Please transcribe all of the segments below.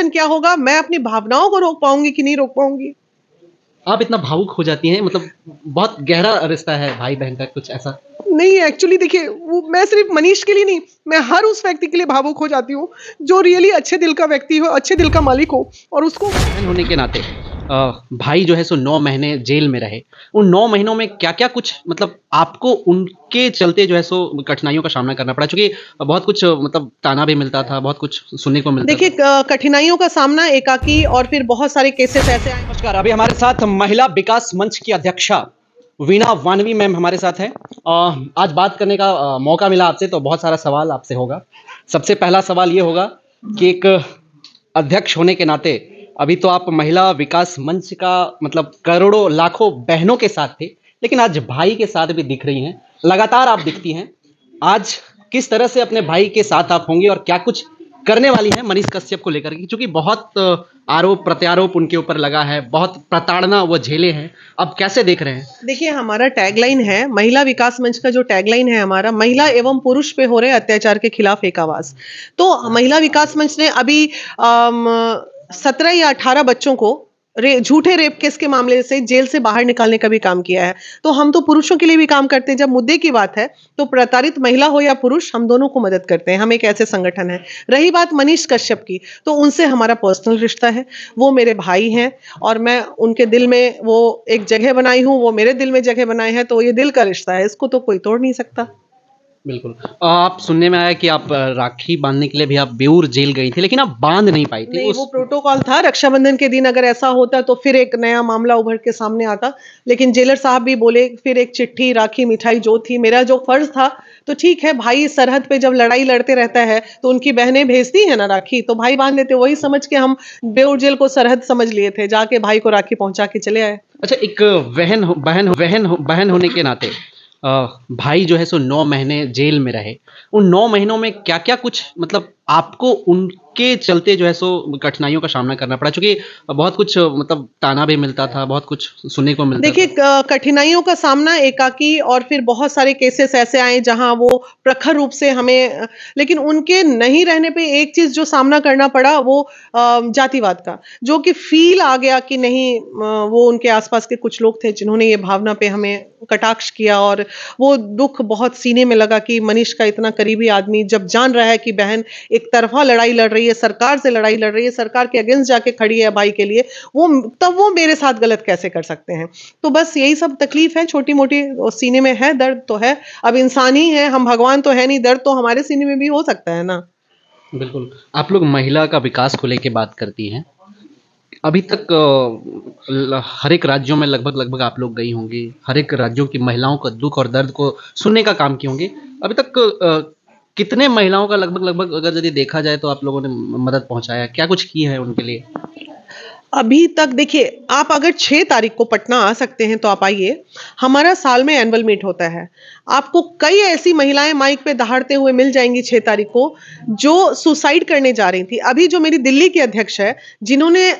Reaction क्या होगा? मैं अपनी भावनाओं को रोक पाऊँगी कि नहीं रोक पाऊँगी? आप इतना भावुक हो जाती हैं मतलब बहुत गहरा रिश्ता है भाई बहन का कुछ ऐसा। नहीं एक्चुअली देखिए वो मैं सिर्फ़ मनीष के लिए नहीं मैं हर उस व्यक्ति के लिए भावुक हो जाती हूँ जो रियली अच्छे दिल का व्यक्ति हो अच्छे दिल का मालिक हो और उसको होने के नाते। भाई जो है सो नौ महीने जेल में रहे। उन नौ महीनों में क्या क्या कुछ मतलब आपको उनके चलते जो है सो कठिनाइयों का सामना करना पड़ा? क्योंकि बहुत कुछ मतलब ताना भी मिलता था बहुत कुछ सुनने को मिलता देखिए कठिनाइयों का सामना एकाकी और फिर बहुत सारे केसेस ऐसे आए। नमस्कार अभी हमारे साथ महिला विकास मंच की अध्यक्षा वीणा वानवी मैम हमारे साथ है। आज बात करने का मौका मिला आपसे तो बहुत सारा सवाल आपसे होगा। सबसे पहला सवाल ये होगा कि एक अध्यक्ष होने के नाते अभी तो आप महिला विकास मंच का मतलब करोड़ों, लाखों बहनों के साथ थे, लेकिन आज भाई के साथ भी दिख रही हैं। लगातार आप दिखती हैं। आज किस तरह से अपने भाई के साथ आप होंगे और क्या कुछ करने वाली हैं मनीष कश्यप को लेकर क्योंकि बहुत आरोप, प्रत्यारोप उनके ऊपर लगा है, बहुत प्रताड़ना वो झेले हैं। अब कैसे देख रहे हैं? देखिए, हमारा टैगलाइन है, महिला विकास मंच का जो टैगलाइन है हमारा, महिला एवं पुरुष पे हो रहे अत्याचार के खिलाफ एक आवाज़। तो महिला विकास मंच ने अभी सत्रह या अठारह बच्चों को रे, झूठे रेप केस के मामले से जेल से बाहर निकालने का भी काम किया है। तो हम तो पुरुषों के लिए भी काम करते हैं। जब मुद्दे की बात है तो प्रताड़ित महिला हो या पुरुष हम दोनों को मदद करते हैं। हम एक ऐसे संगठन है। रही बात मनीष कश्यप की तो उनसे हमारा पर्सनल रिश्ता है। वो मेरे भाई हैं और मैं उनके दिल में वो एक जगह बनाई हूँ वो मेरे दिल में जगह बनाए हैं तो ये दिल का रिश्ता है। इसको तो कोई तोड़ नहीं सकता। बिल्कुल। आप सुनने में आया कि आप राखी बांधने के लिए भी आप बेऊर जेल गई थी लेकिन आप बाँध नहीं पाई थी। नहीं उस वो प्रोटोकॉल था रक्षाबंधन के दिन अगर ऐसा होता तो फिर एक नया मामला उभर के सामने आता। लेकिन जेलर साहब भी बोले फिर एक चिट्ठी राखी मिठाई जो थी मेरा जो फ़र्ज़ था तो ठीक है भाई सरहद पे जब लड़ाई लड़ते रहता है तो उनकी बहनें भेजती है ना राखी तो भाई बाँध लेते वही समझ के हम बेउर जेल को सरहद समझ लिए थे जाके भाई को राखी पहुँचा के चले आए। अच्छा एक बहन बहन बहन बहन होने के नाते भाई जो है सो नौ महीने जेल में रहे। उन नौ महीनों में क्या क्या कुछ मतलब आपको उनके चलते जो है सो कठिनाइयों का सामना करना पड़ा चूँकि बहुत कुछ मतलब ताना भी मिलता था बहुत कुछ सुनने को मिलता देखिए कठिनाइयों का सामना एकाकी और फिर बहुत सारे केसेस ऐसे आए जहाँ वो प्रखर रूप से हमें लेकिन उनके नहीं रहने पे एक चीज़ जो सामना करना पड़ा वो जातिवाद का जो कि फील आ गया कि नहीं वो उनके आसपास के कुछ लोग थे जिन्होंने ये भावना पे हमें कटाक्ष किया और वो दुख बहुत सीने में लगा कि मनीष का इतना करीबी आदमी जब जान रहा है कि बहन एक तरफा लड़ाई लड़ रही है, सरकार से लड़ाई लड़ रही है, सरकार के अगेंस्ट जाके खड़ी है भाई के लिए, वो तब वो मेरे साथ गलत कैसे कर सकते हैं? तो बस यही सब तकलीफ़ है छोटी मोटी सीने में है, दर्द तो है, अब इंसान ही है, हम भगवान तो है नहीं, दर्द तो हमारे सीने में भी हो सकता है ना? बिल्कुल। आप लोग महिला का विकास को लेके बात करती हैं? अभी तक हर एक राज्यों में लगभग लगभग आप लोग गई होंगी, हर एक राज्यों की महिलाओं का दुख और दर्द को सुनने का काम की होंगी। अभी तक कितने महिलाओं का लगभग लगभग अगर यदि देखा जाए तो आप लोगों ने मदद पहुँचाया? क्या कुछ की है उनके लिए? अभी तक देखिए, आप अगर छह तारीख को पटना आ सकते हैं तो आप आइए। हमारा साल में एनुअल मीट होता है। आपको कई ऐसी महिलाएँ माइक पे दहाड़ते हुए मिल जाएँगी छह तारीख को, जो सुसाइड करने जा रही थी। अभी जो मेरी दिल्ली की अध्यक्ष है, जिन्होंने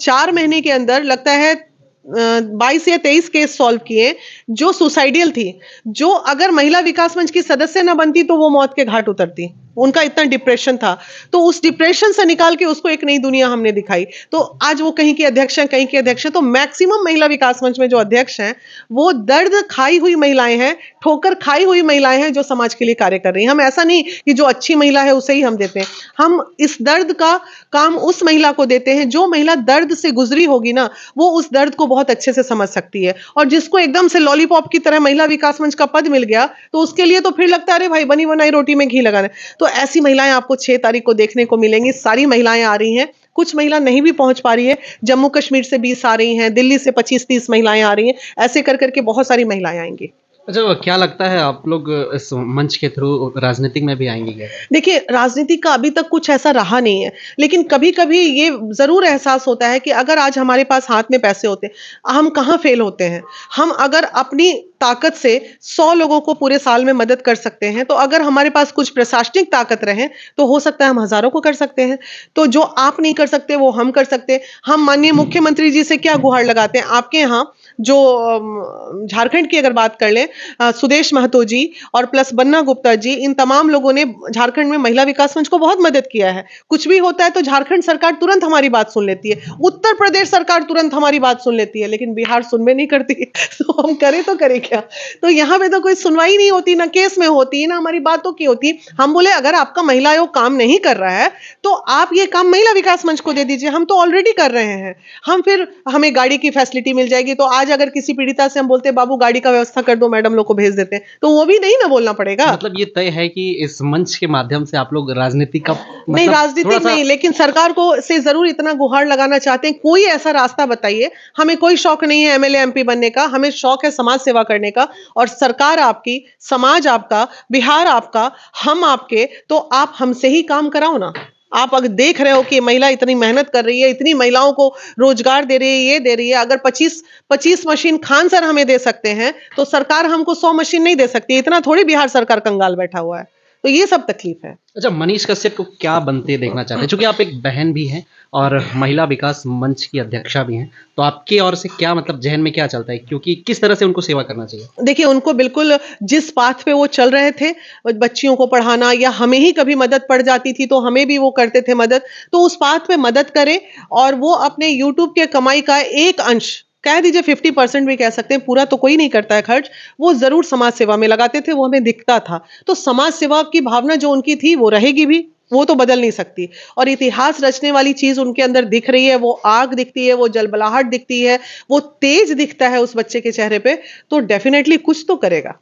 चार महीने के अंदर लगता है बाईस या तेईस केस सॉल्व किए, जो सुसाइडियल थी, जो अगर महिला विकास मंच की सदस्य न बनती तो वो मौत के घाट उतरती। उनका इतना डिप्रेशन था। तो उस डिप्रेशन से निकाल के उसको एक नई दुनिया हमने दिखाई। तो आज वो कहीं की अध्यक्ष हैं, कहीं की अध्यक्ष हैं तो मैक्सिमम महिला विकास मंच में जो अध्यक्ष हैं, वो दर्द खाई हुई महिलाएँ हैं, ठोकर खाई हुई महिलाएँ हैं जो समाज के लिए कार्य कर रही हैं। हम ऐसा नहीं कि जो अच्छी महिला है उसे ही हम देते हैं। हम इस दर्द का काम उस महिला को देते हैं, जो महिला दर्द से गुजरी होगी ना, वो उस दर्द को बहुत अच्छे से समझ सकती है। और जिसको एकदम से लॉलीपॉप की तरह महिला विकास मंच का पद मिल गया तो उसके लिए तो फिर लगता है, अरे भाई, बनी बनाई रोटी में घी लगाना है। तो ऐसी महिलाएँ आपको छह तारीख को देखने को मिलेंगी। सारी महिलाएँ आ रही हैं। कुछ महिला नहीं भी पहुँच पा रही है। जम्मू कश्मीर से बीस आ रही हैं दिल्ली से पच्चीस तीस महिलाएँ आ रही हैं। ऐसे कर करके बहुत सारी महिलाएँ आएँगी। अच्छा क्या लगता है आप लोग इस मंच के थ्रू राजनीतिक में भी आएँगे क्या? देखिए राजनीति का अभी तक कुछ ऐसा रहा नहीं है। लेकिन कभी कभी ये ज़रूर एहसास होता है कि अगर आज हमारे पास हाथ में पैसे होते हम कहाँ फेल होते हैं? हम अगर अपनी ताकत से सौ लोगों को पूरे साल में मदद कर सकते हैं। तो अगर हमारे पास कुछ प्रशासनिक ताकत रहे तो हो सकता है हम हज़ारों को कर सकते हैं। तो जो आप नहीं कर सकते, वो हम कर सकते हम माननीय मुख्यमंत्री जी से क्या गुहार लगाते हैं? आपके यहाँ जो झारखंड की अगर बात कर लें सुदेश महतो जी और प्लस बन्ना गुप्ता जी, इन तमाम लोगों ने झारखंड में महिला विकास मंच को बहुत मदद किया है। कुछ भी होता है तो झारखंड सरकार तुरंत हमारी बात सुन लेती है। उत्तर प्रदेश सरकार तुरंत हमारी बात सुन लेती है, लेकिन बिहार सुनबे नहीं करती। तो हम करें तो करें क्या? तो यहाँ पे तो कोई सुनवाई नहीं होती ना केस में होती ना हमारी बातों की होती। हम बोले अगर आपका महिला आयोग काम नहीं कर रहा है तो आप ये काम महिला विकास मंच को दे दीजिए। हम तो ऑलरेडी कर रहे हैं। हम फिर हमें गाड़ी की फैसिलिटी मिल जाएगी। तो आज अगर किसी पीड़िता से हम बोलते हैं बाबू गाड़ी का व्यवस्था कर दो मैडम लोग को भेज देते हैं। तो वो भी नहीं ना बोलना पड़ेगा। मतलब ये तय है कि इस मंच के माध्यम से आप लोग राजनीति का नहीं मतलब राजनीतिक नहीं लेकिन सरकार को से ज़रूर इतना गुहार लगाना चाहते हैं। कोई ऐसा रास्ता बताइए। हमें कोई शौक नहीं है एमएलए एमपी बनने का। हमें शौक है समाज सेवा करने का और सरकार आपकी, समाज आपका, बिहार आपका, हम आपके तो आप हमसे ही काम कराओ ना। आप अगर देख रहे हो कि महिला इतनी मेहनत कर रही है, इतनी महिलाओं को रोज़गार दे रही है, ये दे रही है, अगर 25 25 मशीन खान सर हमें दे सकते हैं तो सरकार हमको 100 मशीन नहीं दे सकती, इतना थोड़ी बिहार सरकार कंगाल बैठा हुआ है। तो ये सब तकलीफ़ है। अच्छा मनीष कश्यप को क्या बनते देखना चाहते हैं? क्योंकि आप एक बहन भी हैं और महिला विकास मंच की अध्यक्षा भी हैं तो आपके ओर से क्या मतलब जहन में क्या चलता है? क्योंकि किस तरह से उनको सेवा करना चाहिए? देखिए उनको बिल्कुल जिस पाथ पे वो चल रहे थे बच्चियों को पढ़ाना या हमें ही कभी मदद पड़ जाती थी तो हमें भी वो करते थे मदद। तो उस पाथ पे मदद करें और वो अपने यूट्यूब के कमाई का एक अंश कह दीजिए फिफ्टी परसेंट भी कह सकते हैं, पूरा तो कोई नहीं करता है खर्च, वो ज़रूर समाज सेवा में लगाते थे, वो हमें दिखता था। तो समाज सेवा की भावना जो उनकी थी, वो रहेगी भी, वो तो बदल नहीं सकती। और इतिहास रचने वाली चीज़ उनके अंदर दिख रही है, वो आग दिखती है, वो जलबलाहट दिखती है, वो तेज दिखता है उस बच्चे के चेहरे पे तो डेफिनेटली कुछ तो करेगा।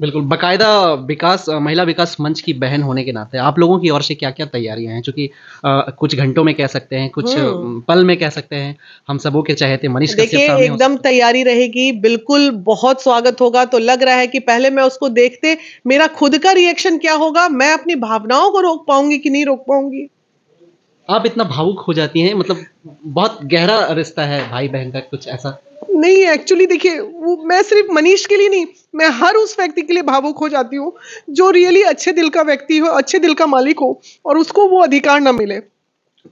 बिल्कुल बकायदा विकास महिला विकास मंच की बहन होने के नाते आप लोगों की ओर से क्या क्या तैयारियाँ हैं? क्योंकि अ, कुछ घंटों में कह सकते हैं कुछ पल में कह सकते हैं हम सबों के चाहते मनीष देखिए एकदम तैयारी रहेगी बिल्कुल बहुत स्वागत होगा तो लग रहा है कि पहले मैं उसको देखते मेरा खुद का रिएक्शन क्या होगा? मैं अपनी भावनाओं को रोक पाऊँगी कि नहीं रोक पाऊँगी? आप इतना भावुक हो जाती हैं मतलब बहुत गहरा रिश्ता है भाई बहन का कुछ ऐसा? नहीं एक्चुअली देखिए वो मैं सिर्फ़ मनीष के लिए नहीं मैं हर उस व्यक्ति के लिए भावुक हो जाती हूँ, जो रियली अच्छे दिल का व्यक्ति हो, अच्छे दिल का मालिक हो, और उसको वो अधिकार ना मिले।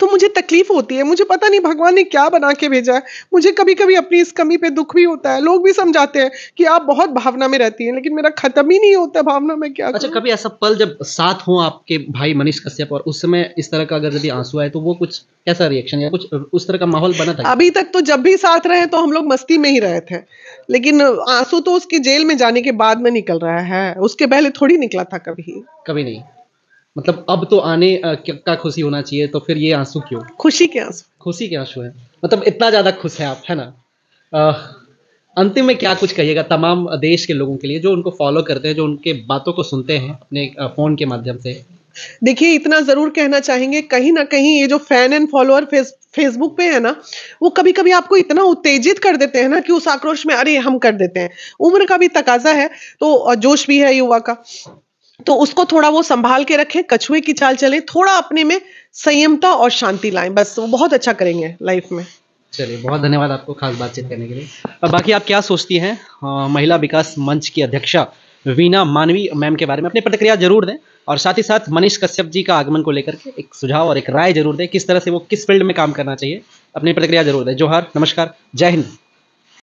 तो मुझे तकलीफ़ होती है मुझे पता नहीं भगवान ने क्या बना के भेजा है। मुझे कभी कभी अपनी इस कमी पे दुख भी होता है। लोग भी समझाते हैं कि आप बहुत भावना में रहती हैं लेकिन मेरा खत्म ही नहीं होता भावना में क्या अच्छा कभी ऐसा पल जब साथ हो आपके भाई मनीष कश्यप और उस समय इस तरह का अगर यदि आँसू आए तो वो कुछ कैसा रिएक्शन या कुछ उस तरह का माहौल बना था? अभी तक तो जब भी साथ रहे तो हम लोग मस्ती में ही रहे थे। लेकिन आँसू तो उसके जेल में जाने के बाद में निकल रहा है उसके पहले थोड़ी निकला था कभी। कभी नहीं। मतलब अब तो आने का खुशी होना चाहिए तो फिर ये आँसू क्यों? खुशी के आँसू। खुशी के आँसू है। मतलब इतना ज़्यादा खुश है आप है ना? अंतिम में क्या कुछ कहिएगा तमाम देश के लोगों के लिए जो उनको फॉलो करते हैं जो उनके बातों को सुनते हैं अपने फ़ोन के माध्यम से? देखिए इतना ज़रूर कहना चाहेंगे कहीं ना कहीं ये जो fan and follower face Facebook पे है ना वो कभी कभी आपको इतना उत्तेजित कर देते हैं ना कि उस आक्रोश में अरे हम कर देते हैं। उम्र का भी तकाजा है तो जोश भी है युवा का। तो उसको थोड़ा वो संभाल के रखें, कछुए की चाल चले, थोड़ा अपने में संयमता और शांति लाएँ, बस वो बहुत अच्छा करेंगे लाइफ में। चलिए, बहुत धन्यवाद आपको खास बातचीत करने के लिए। अब बाकी आप क्या सोचती हैं? महिला विकास मंच की अध्यक्षा वीना मानवी मैम के बारे में अपनी प्रतिक्रिया ज़रूर दें और साथ ही साथ मनीष कश्यप जी का आगमन को लेकर के एक सुझाव और एक राय ज़रूर दें, किस तरह से वो किस फ़ील्ड में काम करना चाहिए, अपनी प्रतिक्रिया ज़रूर दें। जोहार, नमस्कार, जय हिंद।